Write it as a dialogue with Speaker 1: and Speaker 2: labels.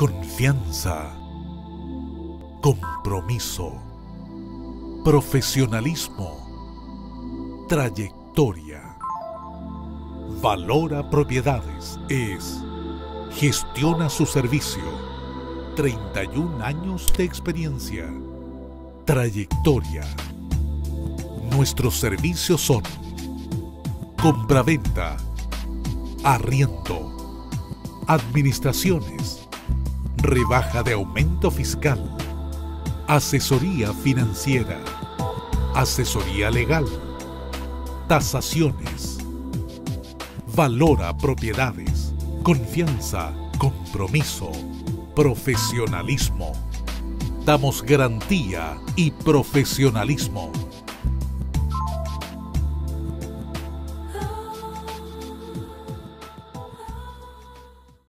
Speaker 1: confianza, compromiso, profesionalismo, trayectoria. Valora Propiedades es Gestiona su servicio. 31 años de experiencia. Trayectoria. Nuestros servicios son compraventa, arriendo, administraciones, rebaja de aumento fiscal, asesoría financiera, asesoría legal, tasaciones. Valora propiedades, confianza, compromiso, profesionalismo. Damos garantía y profesionalismo